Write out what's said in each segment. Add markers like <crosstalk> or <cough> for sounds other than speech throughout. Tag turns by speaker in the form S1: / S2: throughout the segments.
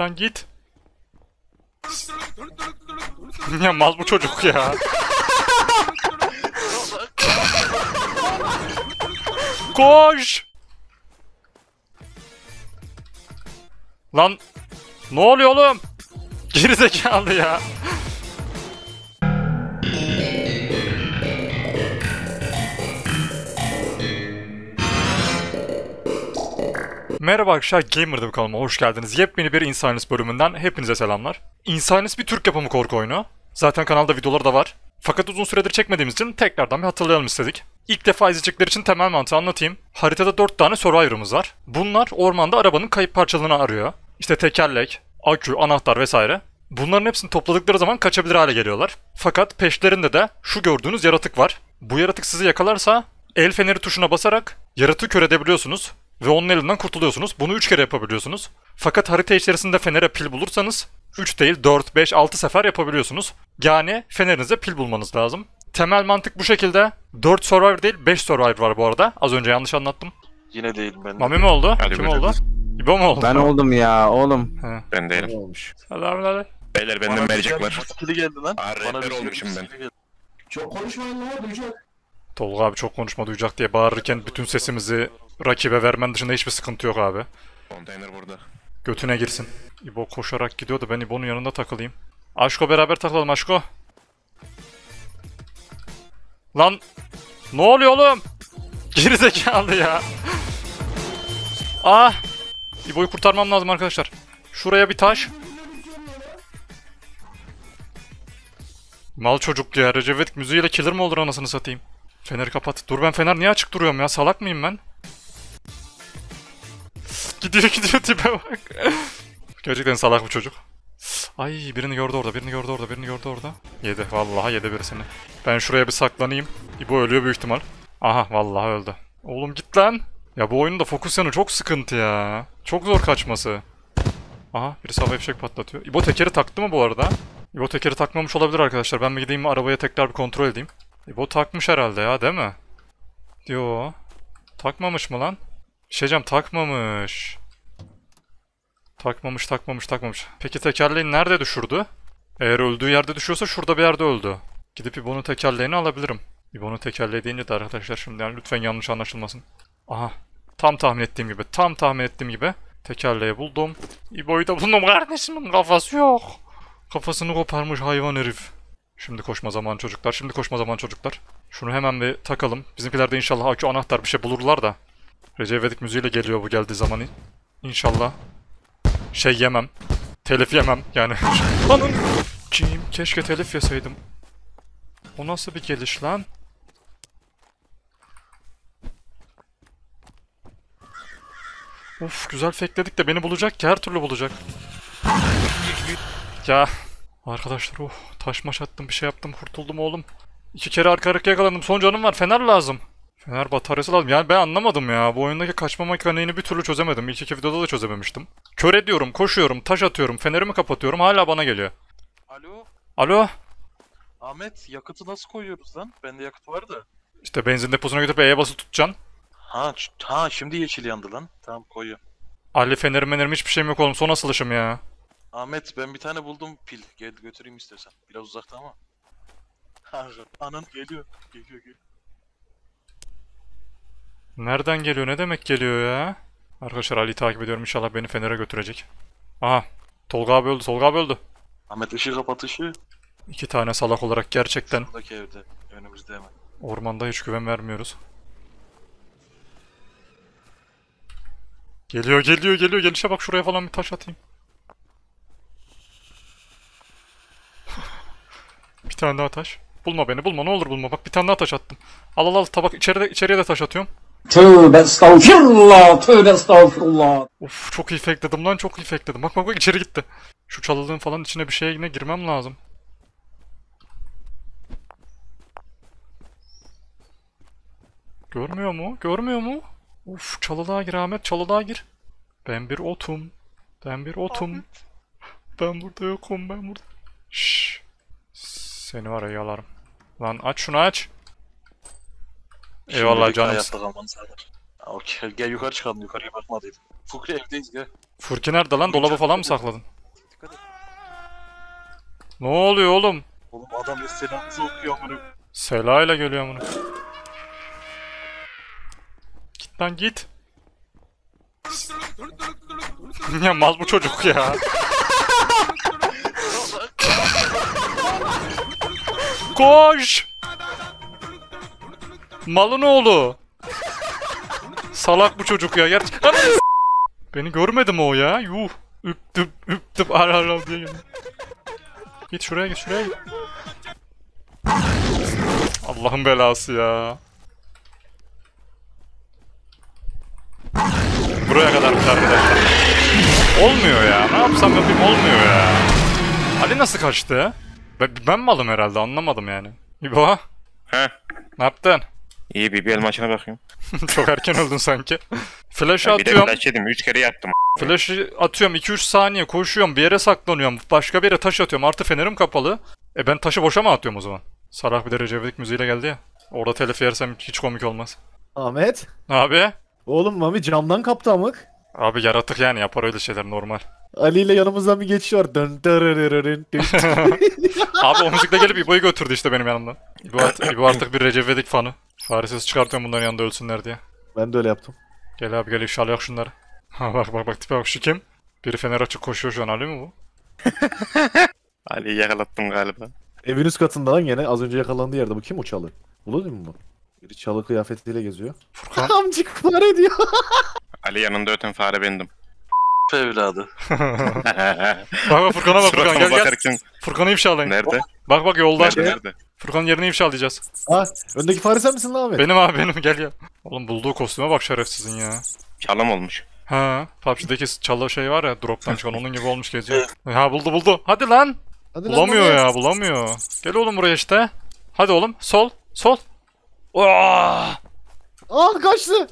S1: Lan git. <laughs> ya mal bu çocuk ya. <laughs> Koş. Lan ne oluyor oğlum? Gerizekalı ya. Merhaba arkadaşlar Gamer'da kanalıma hoş geldiniz. Yepyeni bir Insanist bölümünden hepinize selamlar. Insanist bir Türk yapımı korku oyunu. Zaten kanalda videoları da var. Fakat uzun süredir çekmediğimiz için tekrardan bir hatırlayalım istedik. İlk defa izleyecekler için temel mantığı anlatayım. Haritada 4 tane Survivor'ımız var. Bunlar ormanda arabanın kayıp parçalarını arıyor. İşte tekerlek, akü, anahtar vesaire. Bunların hepsini topladıkları zaman kaçabilir hale geliyorlar. Fakat peşlerinde de şu gördüğünüz yaratık var. Bu yaratık sizi yakalarsa el feneri tuşuna basarak yaratığı kör edebiliyorsunuz ve onun elinden kurtuluyorsunuz. Bunu 3 kere yapabiliyorsunuz. Fakat harita içerisinde fenere pil bulursanız 3 değil 4, 5, 6 sefer yapabiliyorsunuz. Yani fenerinize pil bulmanız lazım. Temel mantık bu şekilde. 4 Survivor değil 5 Survivor var bu arada. Az önce yanlış anlattım.
S2: Yine değil ben.
S1: Mami mi oldu?
S3: Hadi
S1: Kim oldu? İbo mu oldu?
S4: Ben oldum ya oğlum.
S3: Ben değilim.
S2: olmuş?
S1: Selamünaleyküm.
S3: Beyler benden var.
S2: bir skill'i geldi lan.
S3: Aa,
S2: Bana bir
S3: olmuşum
S2: skill'i
S3: ben.
S5: Çok konuşmayın ne duyacak.
S1: Tolga abi çok konuşma duyacak diye bağırırken bütün sesimizi rakibe vermen dışında hiçbir sıkıntı yok abi.
S3: Konteyner burada.
S1: Götüne girsin. İbo koşarak gidiyordu ben İbo'nun yanında takılayım. Aşko beraber takılalım Aşko. Lan ne oluyor oğlum? Gerizekalı ya. Ah! İbo'yu kurtarmam lazım arkadaşlar. Şuraya bir taş. Mal çocuk ya. Recep İvedik müziğiyle killer mi olur anasını satayım? Feneri kapat. Dur ben fener niye açık duruyorum ya? Salak mıyım ben? Gidiyor <laughs> gidiyor tipe bak. Gerçekten salak bu çocuk. Ay birini gördü orada, birini gördü orada, birini gördü orada. Yedi, vallahi yedi birisini. Ben şuraya bir saklanayım. İbo ölüyor büyük ihtimal. Aha, vallahi öldü. Oğlum git lan. Ya bu oyunun da fokus yanı çok sıkıntı ya. Çok zor kaçması. Aha, birisi hava fişek patlatıyor. İbo tekeri taktı mı bu arada? İbo tekeri takmamış olabilir arkadaşlar. Ben bir gideyim arabaya tekrar bir kontrol edeyim. İbo takmış herhalde ya, değil mi? Yo. Takmamış mı lan? Diyeceğim, takmamış. Takmamış, takmamış, takmamış. Peki tekerleğini nerede düşürdü? Eğer öldüğü yerde düşüyorsa şurada bir yerde öldü. Gidip İbo'nun tekerleğini alabilirim. İbo'nun tekerleği deyince de arkadaşlar şimdi yani lütfen yanlış anlaşılmasın. Aha. Tam tahmin ettiğim gibi, tam tahmin ettiğim gibi tekerleği buldum. İbo'yu da buldum kardeşimin kafası yok. Kafasını koparmış hayvan herif. Şimdi koşma zaman çocuklar, şimdi koşma zaman çocuklar. Şunu hemen bir takalım. Bizimkiler de inşallah akü anahtar bir şey bulurlar da. Recep İvedik müziğiyle geliyor bu geldiği zaman. İnşallah şey yemem. Telif yemem yani. <laughs> Anın kim? Keşke telif yeseydim. O nasıl bir geliş lan? Uf güzel fekledik de beni bulacak ki her türlü bulacak. Ya arkadaşlar oh taş maş attım bir şey yaptım kurtuldum oğlum. İki kere arka arkaya yakalandım son canım var fener lazım. Fener bataryası lazım. Yani ben anlamadım ya. Bu oyundaki kaçma mekaniğini bir türlü çözemedim. İlk iki videoda da çözememiştim. Kör ediyorum, koşuyorum, taş atıyorum, fenerimi kapatıyorum. Hala bana geliyor.
S2: Alo.
S1: Alo?
S2: Ahmet yakıtı nasıl koyuyoruz lan? Bende yakıt var da.
S1: İşte benzin deposuna götürüp E'ye basıp tutacaksın.
S2: Ha, ha şimdi yeşil yandı lan. Tamam koyuyorum.
S1: Ali fenerim menerim hiçbir şeyim yok oğlum. Son asılışım ya.
S2: Ahmet ben bir tane buldum pil. Gel götüreyim istersen. Biraz uzakta ama. <laughs> Ha, Anan geliyor. Geliyor geliyor.
S1: Nereden geliyor? Ne demek geliyor ya? Arkadaşlar Ali'yi takip ediyorum. İnşallah beni fenere götürecek. Aha. Tolga abi öldü. Tolga abi öldü.
S2: Ahmet ışığı kapat ışığı.
S1: İki tane salak olarak gerçekten
S2: Buradaki evde. Önümüzde hemen.
S1: ormanda hiç güven vermiyoruz. Geliyor geliyor geliyor. Gelişe bak şuraya falan bir taş atayım. <laughs> bir tane daha taş. Bulma beni bulma ne olur bulma. Bak bir tane daha taş attım. Al al al tabak içeride, içeriye de taş atıyorum.
S5: Tövbe estağfirullah, tövbe estağfirullah.
S1: Of çok iyi fakeledim lan çok iyi fakeledim. Bak bak bak içeri gitti. Şu çalılığın falan içine bir şeye yine girmem lazım. Görmüyor mu? Görmüyor mu? Uf çalılığa gir Ahmet çalılığa gir. Ben bir otum. Ben bir otum. <laughs> Ben burada yokum ben burada. Şşş. Seni var ya yalarım. Lan aç şunu aç. Eyvallah canım.
S2: Hayatta kalmanı sağlar. Okey gel yukarı çıkalım yukarıya bakmadıydım. Fukri evdeyiz gel.
S1: Furki nerede lan? Dolaba falan mı sakladın?
S2: Dikkat et.
S1: Ne oluyor oğlum?
S2: Oğlum adam Esselam'ımızı okuyor amına.
S1: Sela ile geliyor bunu. Git lan git. ya mal bu çocuk ya. <laughs> Koş! Malın oğlu. Salak bu çocuk ya. S- Beni görmedi mi o ya? Yuh. Üptüm üptüm ara ara diye geldi. Git şuraya git şuraya git. Allah'ın belası ya. Buraya kadarmış arkadaşlar. Olmuyor ya. Ne yapsam yapayım olmuyor ya. Ali nasıl kaçtı? Ben, ben malım herhalde anlamadım yani. İbo
S3: He.
S1: ne yaptın?
S3: İyi el maçına bakayım. <laughs>
S1: Çok erken öldün sanki. Flash'ı
S3: Ya bir de
S1: atıyorum.
S3: flash yedim. 3 kere yattım.
S1: Flash'ı atıyorum 2-3 saniye koşuyorum bir yere saklanıyorum. Başka bir yere taş atıyorum artı fenerim kapalı. E ben taşı boşa mı atıyorum o zaman? Salah bir de Recep İvedik müziğiyle geldi ya. Orada telif yersem hiç komik olmaz.
S4: Ahmet.
S1: Abi?
S4: Oğlum Mami camdan kaptı amık.
S1: Abi yaratık yani yapar öyle şeyler normal.
S4: Ali ile yanımızdan bir geçiş var. Dın dırırırırın dın. <laughs>
S1: Abi o müzikle gelip İbo'yu götürdü işte benim yanımdan. İbo, art- İbo artık bir Recep İvedik fanı. Faresiz çıkartıyorum bunların yanında ölsünler diye.
S4: ben de öyle yaptım.
S1: Gel abi gel ifşa yok şunları. Ha bak bak bak tipe bak şu kim? Biri fener açık koşuyor şu an Ali mi bu? <laughs>
S3: Ali'yi yakalattım galiba.
S4: Evin üst katında lan gene az önce yakalandığı yerde. Bu kim o çalı? Ulu değil mi bu? Biri çalı kıyafetiyle geziyor.
S1: Furkan. <laughs>
S4: Amcık fare diyor.
S3: Ali yanında öten fare bendim.
S2: Evladı. <laughs>
S1: Bak bak Furkan'a bak Furkan
S3: Suratıma
S1: gel gel.
S3: bakarken
S1: Furkan'ı ifşalayın.
S3: nerede?
S1: Bak bak yolda.
S3: Nerede nerede?
S1: Furkan'ın yerini ifşalayacağız.
S4: ha öndeki fare sen misin lan Ahmet?
S1: Benim abi benim gel gel. Oğlum bulduğu kostüme bak şerefsizin ya.
S3: Çalım olmuş.
S1: Ha, PUBG'deki çalı şey var ya drop'tan çıkan onun gibi olmuş geziyor. Ha buldu buldu. Hadi lan.
S4: Hadi lan
S1: Bulamıyor
S4: Ahmet.
S1: ya bulamıyor. Gel oğlum buraya işte. Hadi oğlum sol sol. Oh!
S4: Aa kaçtı.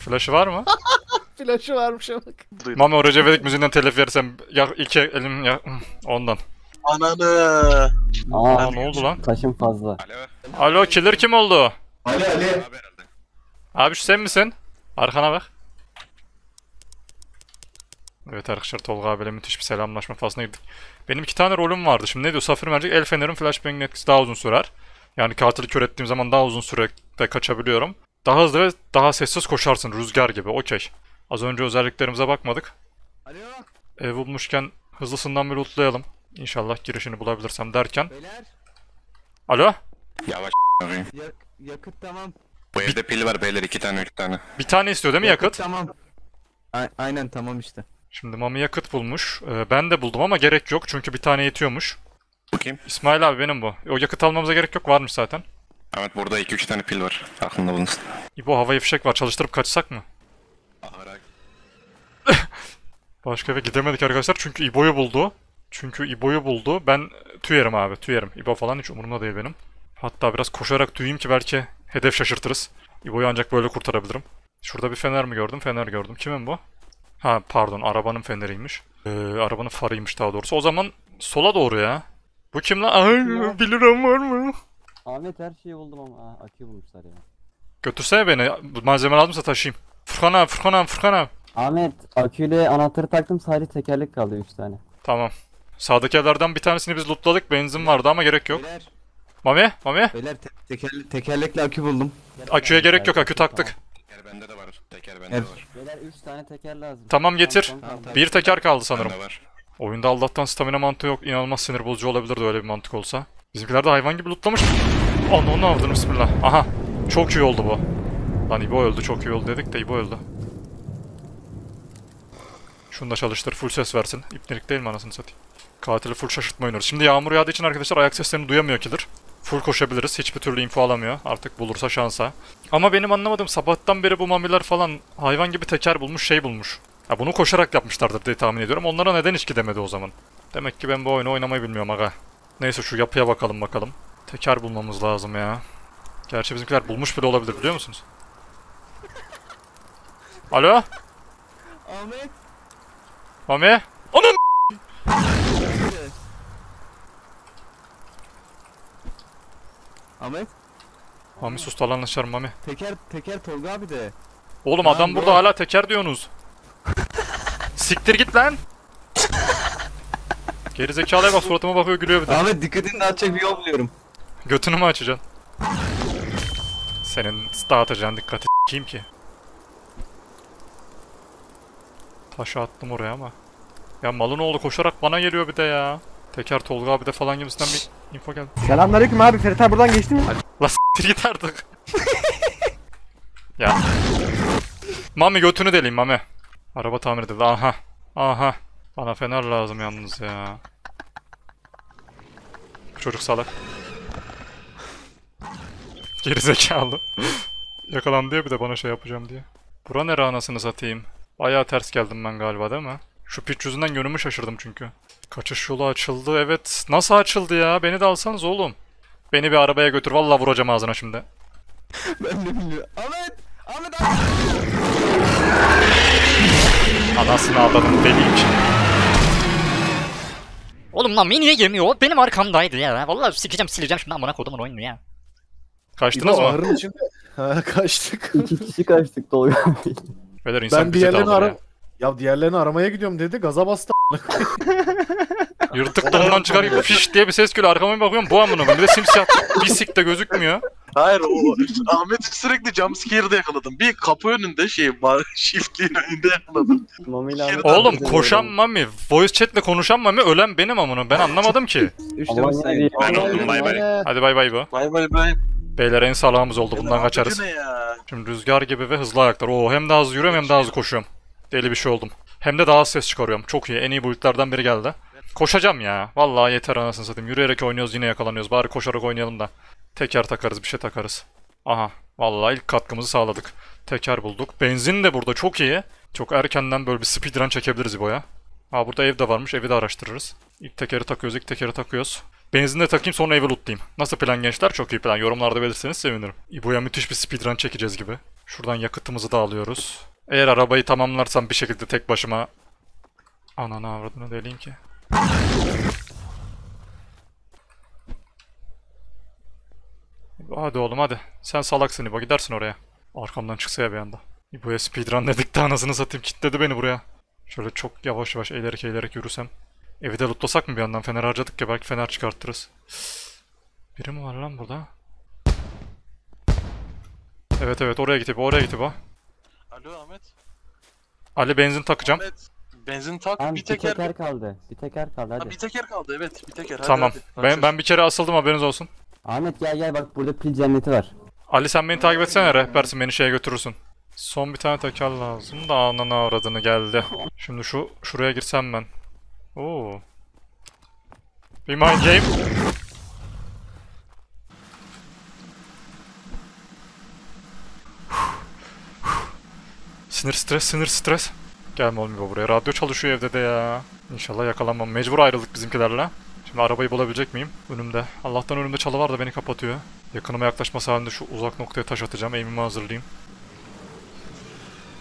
S1: Flash'ı var mı? <laughs>
S4: Flaşı varmış amık.
S1: Mami o Recep müziğinden telif yersem ya iki elim ya ondan.
S2: Ananı.
S1: Aa
S6: Aa,
S1: ne oldu lan?
S6: taşım fazla.
S3: Alo.
S1: Alo killer kim oldu?
S5: Ali Ali.
S3: Abi
S1: şu sen misin? Arkana bak. Evet arkadaşlar Tolga abiyle müthiş bir selamlaşma faslına girdik. Benim iki tane rolüm vardı. Şimdi ne diyor? Safir mercek, el fenerim, flashbang'in etkisi daha uzun sürer. Yani katili kör ettiğim zaman daha uzun sürede kaçabiliyorum. Daha hızlı ve daha sessiz koşarsın rüzgar gibi. Okey. Az önce özelliklerimize bakmadık.
S4: Alo.
S1: Ev bulmuşken hızlısından bir lootlayalım. İnşallah girişini bulabilirsem derken.
S4: Beyler
S1: Alo?
S3: Yavaş
S4: yak- yakıt tamam.
S3: Bu evde pil var beyler iki tane üç tane.
S1: Bir tane istiyor değil mi yakıt?
S4: Tamam. A- aynen tamam işte.
S1: Şimdi Mami yakıt bulmuş. Ee, ben de buldum ama gerek yok çünkü bir tane yetiyormuş.
S3: Bu kim?
S1: İsmail abi benim bu. O yakıt almamıza gerek yok varmış zaten.
S3: Ahmet burada iki üç tane pil var. Aklında bulunsun.
S1: İbo havai fişek var çalıştırıp kaçsak mı? <laughs> Başka eve gidemedik arkadaşlar çünkü İbo'yu buldu. Çünkü İbo'yu buldu. Ben tüyerim abi tüyerim. İbo falan hiç umurumda değil benim. Hatta biraz koşarak tüyeyim ki belki hedef şaşırtırız. İbo'yu ancak böyle kurtarabilirim. Şurada bir fener mi gördüm? Fener gördüm. Kimin bu? Ha pardon arabanın feneriymiş. Ee, arabanın farıymış daha doğrusu. O zaman sola doğru ya. Bu kim lan? Ay, bir liram var mı?
S6: Ahmet her şeyi buldum ama Aa, akü bulmuşlar ya.
S1: Götürsene beni. Malzeme lazımsa taşıyayım. Furkan abi, Furkan abi, Furkan abi.
S6: Ahmet aküyle anahtarı taktım sadece tekerlek kaldı 3 tane.
S1: Tamam. Sağdaki evlerden bir tanesini biz lootladık. Benzin vardı ama gerek yok.
S4: Beyler,
S1: Mami, Mami.
S4: beyler te- tekerle- tekerlekli akü buldum.
S1: Aküye gerek yok. Akü taktık.
S3: Teker bende de var. Teker bende
S4: Evet.
S3: de var.
S6: Beyler 3 tane teker lazım.
S1: Tamam, getir.
S6: Tamam, tamam, tamam.
S1: Bir teker kaldı sanırım.
S3: Bende var.
S1: Oyunda Allah'tan stamina mantığı yok. İnanılmaz sinir bozucu olabilirdi öyle bir mantık olsa. Bizimkiler de hayvan gibi lootlamış. Onu onu avladın bismillah. Aha. Çok iyi oldu bu. Lan İbo öldü çok iyi oldu dedik de İbo öldü. Şunu da çalıştır full ses versin. İpnelik değil mi anasını satayım. Katili full şaşırtma oynuyoruz. Şimdi yağmur yağdığı için arkadaşlar ayak seslerini duyamıyor killer. Full koşabiliriz. Hiçbir türlü info alamıyor. Artık bulursa şansa. Ama benim anlamadığım sabahtan beri bu mamiler falan hayvan gibi teker bulmuş şey bulmuş. Ha bunu koşarak yapmışlardır diye tahmin ediyorum. Onlara neden hiç gidemedi o zaman? Demek ki ben bu oyunu oynamayı bilmiyorum aga. Neyse şu yapıya bakalım bakalım. Teker bulmamız lazım ya. Gerçi bizimkiler bulmuş bile olabilir biliyor musunuz? Alo?
S4: Ahmet.
S1: Mami? Onun
S4: Ahmet.
S1: Mami sus talanlaşarım Mami.
S4: Teker teker Tolga abi de.
S1: Oğlum
S4: Tamam,
S1: adam
S4: bro.
S1: burada hala teker diyorsunuz. Siktir git lan. Geri zekalıya bak suratıma bakıyor gülüyor bir de.
S7: Ahmet dikkatini dağıtacak bir yol buluyorum.
S1: Götünü mü açacaksın? Senin dağıtacağın dikkati kim ki? Taşı attım oraya ama. Ya malın oğlu koşarak bana geliyor bir de ya. Teker Tolga abi de falan gibisinden bir info geldi.
S8: Selamünaleyküm abi. Ferit abi buradan geçti mi?
S1: La s**tir git artık. ya. Mami götünü deleyim Mami. Araba tamir edildi. Aha. Aha. Bana fener lazım yalnız ya. Bu Çocuk salak. Geri zekalı. Yakalandı diye bir de bana şey yapacağım diye. Bura nere anasını satayım. Bayağı ters geldim ben galiba değil mi? Şu piç yüzünden yönümü şaşırdım çünkü. Kaçış yolu açıldı evet. Nasıl açıldı ya? Beni de alsanız oğlum. Beni bir arabaya götür. Vallahi vuracağım ağzına şimdi. <laughs>
S7: Ben de bilmiyorum. Ahmet! Ahmet
S1: Anasını avladım deliyim şimdi.
S9: Oğlum lan niye girmiyor? Benim arkamdaydı ya. Vallahi sikeceğim sileceğim şimdi amına kodumun oyunu ya.
S1: Kaçtınız
S4: İbo
S1: mı?
S4: ahırın içinde. <laughs> Ha kaçtık.
S6: İki kişi kaçtık Tolga abi.
S1: Beyler insan
S4: ben
S1: bizi de
S4: diğerlerini
S1: alır
S4: ara...
S1: ya.
S4: Ya diğerlerini aramaya gidiyorum dedi. Gaza bastı.
S1: Yırtık donundan çıkar gibi fiş diye bir ses geliyor. Arkama bir bakıyorum bu amına koyayım. Bir de simsiyah. Bir sik de gözükmüyor.
S2: Hayır o Ahmet'i sürekli jumpscare'da yakaladım. Bir kapı önünde şey bar <laughs> shiftliğin önünde yakaladım.
S6: Mami ile Ahmet
S1: Oğlum
S6: bize
S1: koşan. Mami, voice chatle konuşan Mami ölen benim amına. Ben anlamadım ki.
S7: Üçte
S6: değil.
S3: Ben oldum, bay bay.
S1: Hadi bay bay bu.
S2: Bay bay bay.
S1: Beyler en sağlamımız oldu. Bundan
S2: Abi
S1: kaçarız.
S2: bu ne ya?
S1: Şimdi rüzgar gibi ve hızlı ayaklar. Oo hem daha hızlı yürüyorum hem daha hızlı koşuyorum. Deli bir şey oldum. Hem de daha ses çıkarıyorum. Çok iyi. En iyi boyutlardan biri geldi. Koşacağım ya. Vallahi yeter anasını satayım. Yürüyerek oynuyoruz yine yakalanıyoruz. Bari koşarak oynayalım da. Teker takarız bir şey takarız. Aha. Vallahi ilk katkımızı sağladık. Teker bulduk. Benzin de burada çok iyi. Çok erkenden böyle bir speedrun çekebiliriz İbo'ya. Ha burada ev de varmış. Evi de araştırırız. İlk tekeri takıyoruz. ilk tekeri takıyoruz. Benzin de takayım sonra evi lootlayayım. Nasıl plan gençler? Çok iyi plan. Yorumlarda belirtirseniz sevinirim. İbo'ya müthiş bir speedrun çekeceğiz gibi. Şuradan yakıtımızı da alıyoruz. Eğer arabayı tamamlarsam bir şekilde tek başıma... Ananı avradını deleyim ki. Hadi oğlum hadi. Sen salaksın İbo gidersin oraya. Arkamdan çıksa ya bir anda. İbo'ya speedrun dedik de anasını satayım kilitledi beni buraya. Şöyle çok yavaş yavaş eğilerek eğilerek yürüsem. Evi de lootlasak mı bir yandan? Fener harcadık ya belki fener çıkartırız. Biri mi var lan burada? Evet evet oraya git İbo oraya git İbo.
S2: Alo Ahmet.
S1: Ali benzin takacağım.
S2: Ahmet. Benzin tak
S6: Tamam,
S2: bir teker.
S6: kaldı. Bir teker kaldı
S2: Ha,
S6: hadi.
S2: bir teker kaldı evet bir teker. Hadi,
S1: Tamam.
S2: hadi.
S1: Ben, ben bir kere asıldım haberiniz olsun.
S6: Ahmet gel gel bak burada pil cenneti var.
S1: Ali sen beni takip etsene rehbersin beni şeye götürürsün. Son bir tane teker lazım da anana avradını geldi. Şimdi şu şuraya girsem ben. Oo. Be my game. Sinir stres sinir stres. Gelme olmuyor buraya. Radyo çalışıyor evde de ya. İnşallah yakalanmam. Mecbur ayrıldık bizimkilerle. Şimdi arabayı bulabilecek miyim? Önümde. Allah'tan önümde çalı var da beni kapatıyor. Yakınıma yaklaşması halinde şu uzak noktaya taş atacağım. Aim'imi hazırlayayım.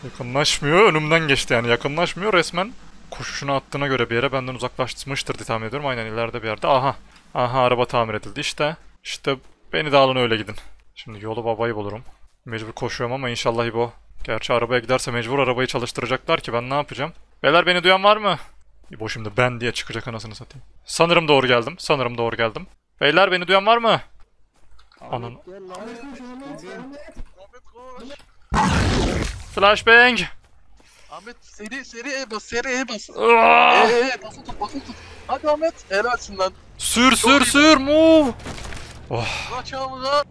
S1: Yakınlaşmıyor. Önümden geçti yani. Yakınlaşmıyor resmen. Koşuşunu attığına göre bir yere benden uzaklaşmıştır diye tahmin ediyorum. Aynen ileride bir yerde. Aha. Aha araba tamir edildi işte. İşte beni de alın öyle gidin. Şimdi yolu babayı bulurum. Mecbur koşuyorum ama inşallah İbo. Gerçi arabaya giderse mecbur arabayı çalıştıracaklar ki ben ne yapacağım? Beyler beni duyan var mı? İbo şimdi ben diye çıkacak anasını satayım. Sanırım doğru geldim. Sanırım doğru geldim. Beyler beni duyan var mı? Anan. Flashbang.
S2: Ahmet seri seri E bas seri E bas.
S1: Aa!
S2: Eee basılı tut basılı tut. Hadi Ahmet helalsin lan.
S1: Sür sür sür move.
S2: Kaçağımıza.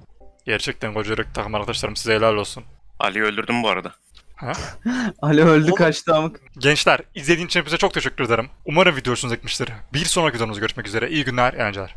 S1: Gerçekten koca takım arkadaşlarım size helal olsun.
S3: Ali'yi öldürdüm bu arada. <laughs>
S7: Ali öldü kaçtı amık.
S1: Gençler izlediğiniz için hepinize çok teşekkür ederim. Umarım video hoşunuza gitmiştir. Bir sonraki videomuzda görüşmek üzere. İyi günler, eğlenceler.